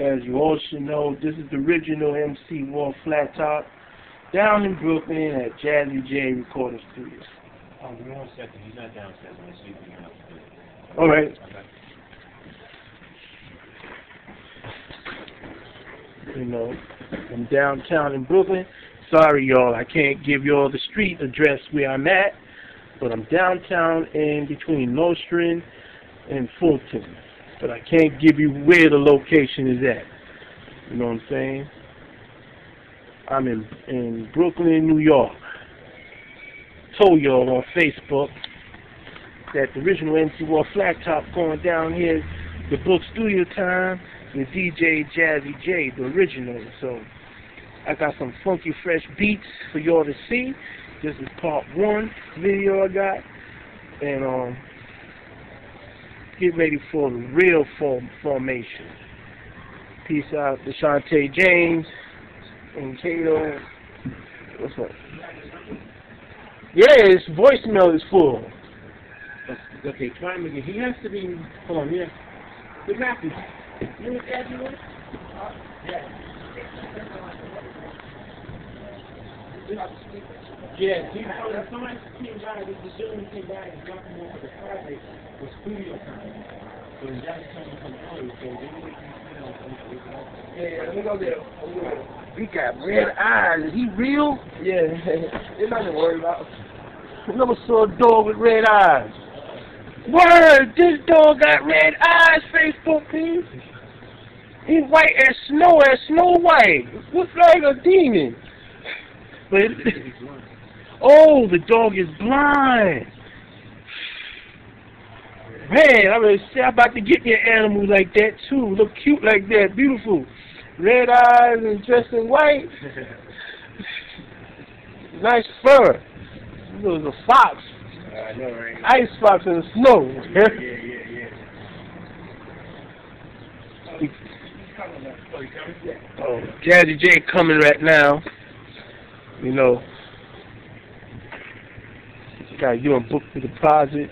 As you all should know, this is the original MC War Flattop down in Brooklyn at Jazzy Jay Recording Studios. Oh, give me one second. He's not downstairs. I'm going to see if we can help you. All right. Okay. You know, I'm downtown in Brooklyn. Sorry, y'all, I can't give y'all the street address where I'm at, but I'm downtown in between Nostrand and Fulton. But I can't give you where the location is at. You know what I'm saying? I'm in in Brooklyn, New York. Told y'all on Facebook that the original MC War Flattop going down here, the book studio time the DJ Jazzy Jay, the original. So I got some funky fresh beats for y'all to see. This is part one video I got. And um get ready for the real form formation. Peace out to Shantae James and Kato. What's up? Yeah, his voicemail is full. Okay, try him again. He has to be. Hold on, yeah. Good Matthew. You know what Daddy was? Yeah, he told somebody came by, this Brazilian came by and dropped him off the Friday for studio time. So when Daddy came from the so they Yeah, let me go there. He got red eyes. Is he real? Yeah, There's nothing to worry about. I never saw a dog with red eyes. Word, this dog got red eyes, Facebook please. He's white as snow, as Snow White. Looks like a demon. But oh, the dog is blind. Man, I say I'm about to get me an animal like that too. Look cute like that, beautiful. Red eyes and dressed in white. nice fur. It was a fox. I know, right? Ice fox in the snow. Yeah, yeah, yeah. oh, Jazzy Jay coming right now. You know, got you on book for deposit.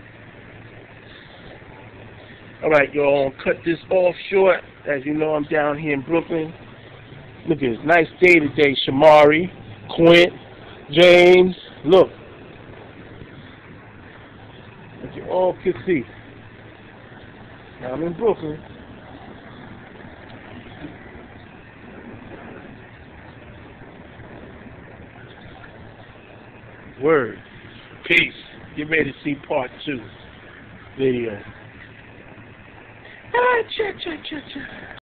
All right, y'all, cut this off short. As you know, I'm down here in Brooklyn. Look at this nice day today, Shamari, Quint, James. Look, as you all can see. Now I'm in Brooklyn. Word. Peace. Get ready to see part two video. Ah, cha cha cha cha.